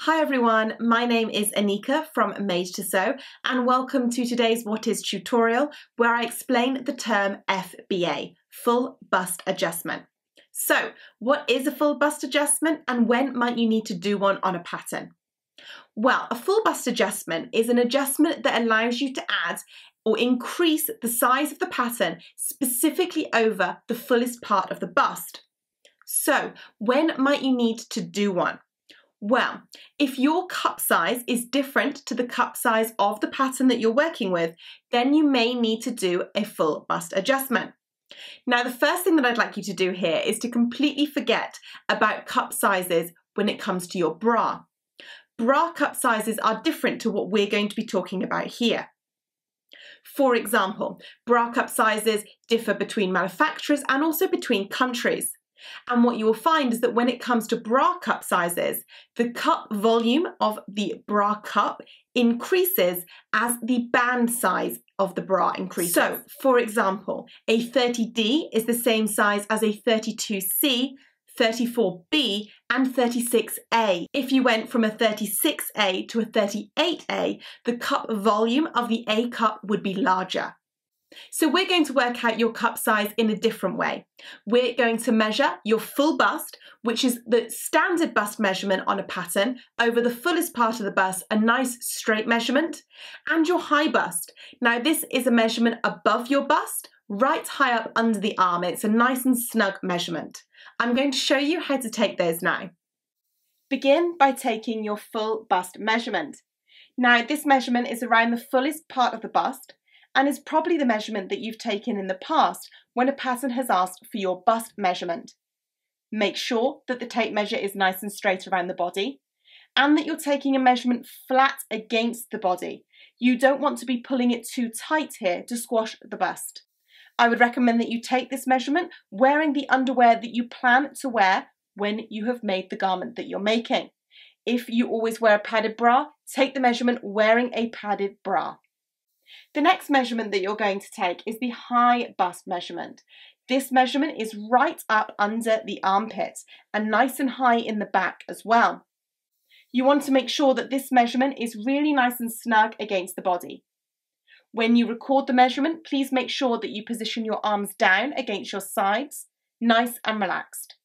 Hi everyone, my name is Aneka from Made to Sew and welcome to today's What Is tutorial where I explain the term FBA, Full Bust Adjustment. So, what is a full bust adjustment and when might you need to do one on a pattern? Well, a full bust adjustment is an adjustment that allows you to add or increase the size of the pattern specifically over the fullest part of the bust. So, when might you need to do one? Well, if your cup size is different to the cup size of the pattern that you're working with, then you may need to do a full bust adjustment. Now, the first thing that I'd like you to do here is to completely forget about cup sizes when it comes to your bra. Bra cup sizes are different to what we're going to be talking about here. For example, bra cup sizes differ between manufacturers and also between countries. And what you will find is that when it comes to bra cup sizes, the cup volume of the bra cup increases as the band size of the bra increases. So, for example, a 30D is the same size as a 32C, 34B, and 36A. If you went from a 36A to a 38A, the cup volume of the A cup would be larger. So we're going to work out your cup size in a different way. We're going to measure your full bust, which is the standard bust measurement on a pattern, over the fullest part of the bust, a nice straight measurement, and your high bust. Now this is a measurement above your bust, right high up under the arm. It's a nice and snug measurement. I'm going to show you how to take those now. Begin by taking your full bust measurement. Now this measurement is around the fullest part of the bust, and is probably the measurement that you've taken in the past when a pattern has asked for your bust measurement. Make sure that the tape measure is nice and straight around the body and that you're taking a measurement flat against the body. You don't want to be pulling it too tight here to squash the bust. I would recommend that you take this measurement wearing the underwear that you plan to wear when you have made the garment that you're making. If you always wear a padded bra, take the measurement wearing a padded bra. The next measurement that you're going to take is the high bust measurement. This measurement is right up under the armpit and nice and high in the back as well. You want to make sure that this measurement is really nice and snug against the body. When you record the measurement, please make sure that you position your arms down against your sides, nice and relaxed.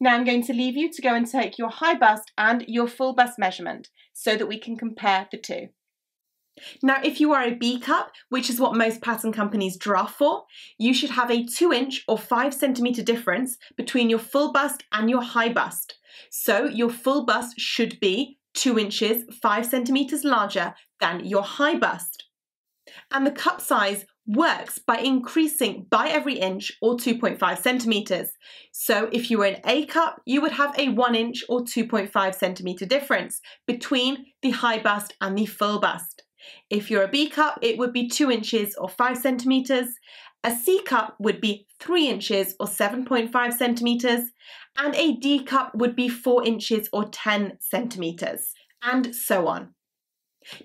Now I'm going to leave you to go and take your high bust and your full bust measurement so that we can compare the two. Now, if you are a B cup, which is what most pattern companies draft for, you should have a 2 inch or 5 centimetre difference between your full bust and your high bust. So your full bust should be 2 inches 5 centimetres larger than your high bust. And the cup size works by increasing by every inch or 2.5 centimetres. So if you were an A cup, you would have a 1 inch or 2.5 centimetre difference between the high bust and the full bust. If you're a B cup, it would be 2 inches or 5 centimetres. A C cup would be 3 inches or 7.5 centimetres. And a D cup would be 4 inches or 10 centimetres. And so on.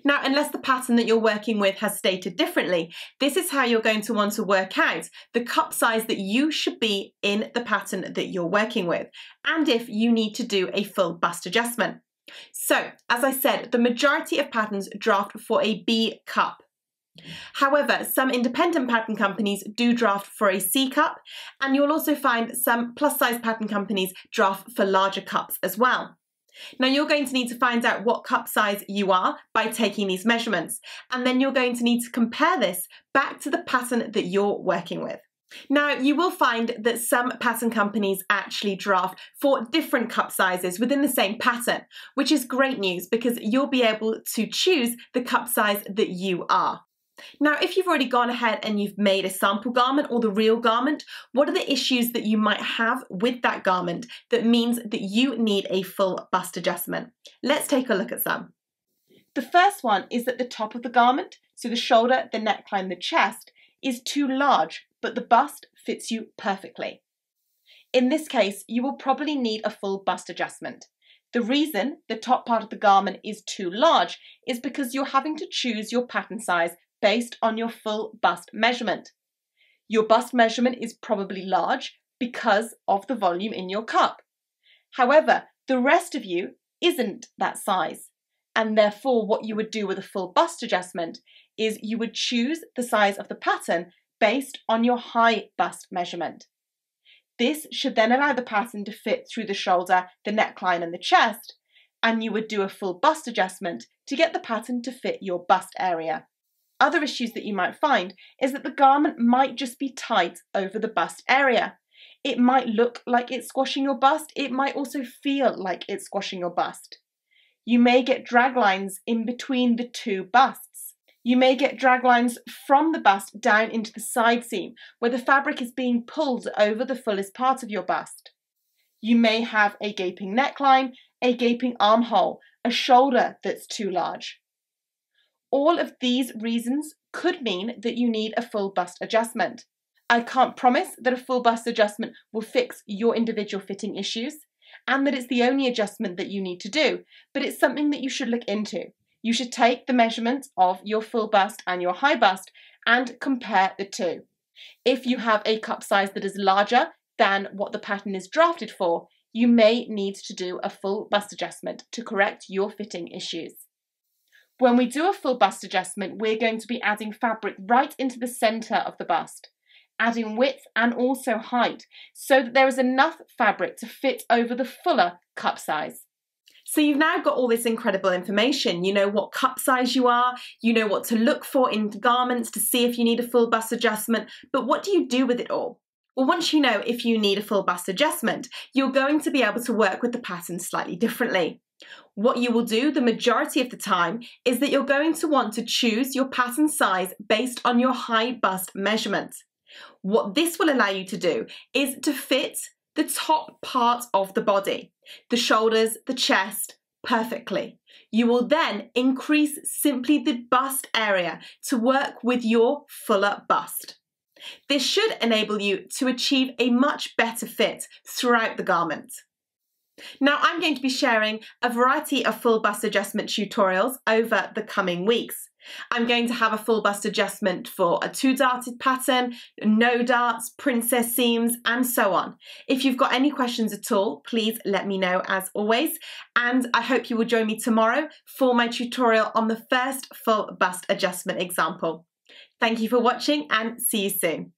Now, unless the pattern that you're working with has stated differently, this is how you're going to want to work out the cup size that you should be in the pattern that you're working with, and if you need to do a full bust adjustment. So, as I said, the majority of patterns draft for a B cup. However, some independent pattern companies do draft for a C cup, and you'll also find some plus size pattern companies draft for larger cups as well. Now you're going to need to find out what cup size you are by taking these measurements, and then you're going to need to compare this back to the pattern that you're working with. Now, you will find that some pattern companies actually draft for different cup sizes within the same pattern, which is great news because you'll be able to choose the cup size that you are. Now, if you've already gone ahead and you've made a sample garment or the real garment, what are the issues that you might have with that garment that means that you need a full bust adjustment? Let's take a look at some. The first one is that the top of the garment, so the shoulder, the neckline, the chest, is too large but the bust fits you perfectly. In this case, you will probably need a full bust adjustment. The reason the top part of the garment is too large is because you're having to choose your pattern size based on your full bust measurement. Your bust measurement is probably large because of the volume in your cup. However, the rest of you isn't that size. And therefore, what you would do with a full bust adjustment is you would choose the size of the pattern based on your high bust measurement. This should then allow the pattern to fit through the shoulder, the neckline, and the chest, and you would do a full bust adjustment to get the pattern to fit your bust area. Other issues that you might find is that the garment might just be tight over the bust area. It might look like it's squashing your bust, it might also feel like it's squashing your bust. You may get drag lines in between the two busts. You may get drag lines from the bust down into the side seam, where the fabric is being pulled over the fullest part of your bust. You may have a gaping neckline, a gaping armhole, a shoulder that's too large. All of these reasons could mean that you need a full bust adjustment. I can't promise that a full bust adjustment will fix your individual fitting issues and that it's the only adjustment that you need to do, but it's something that you should look into. You should take the measurements of your full bust and your high bust and compare the two. If you have a cup size that is larger than what the pattern is drafted for, you may need to do a full bust adjustment to correct your fitting issues. When we do a full bust adjustment, we're going to be adding fabric right into the centre of the bust, adding width and also height, so that there is enough fabric to fit over the fuller cup size. So you've now got all this incredible information. You know what cup size you are, you know what to look for in garments to see if you need a full bust adjustment, but what do you do with it all? Well, once you know if you need a full bust adjustment, you're going to be able to work with the pattern slightly differently. What you will do the majority of the time is that you're going to want to choose your pattern size based on your high bust measurement. What this will allow you to do is to fit the top part of the body, the shoulders, the chest, perfectly. You will then increase simply the bust area to work with your fuller bust. This should enable you to achieve a much better fit throughout the garment. Now I'm going to be sharing a variety of full bust adjustment tutorials over the coming weeks. I'm going to have a full bust adjustment for a two darted pattern, no darts, princess seams, and so on. If you've got any questions at all, please let me know as always. And I hope you will join me tomorrow for my tutorial on the first full bust adjustment example. Thank you for watching and see you soon.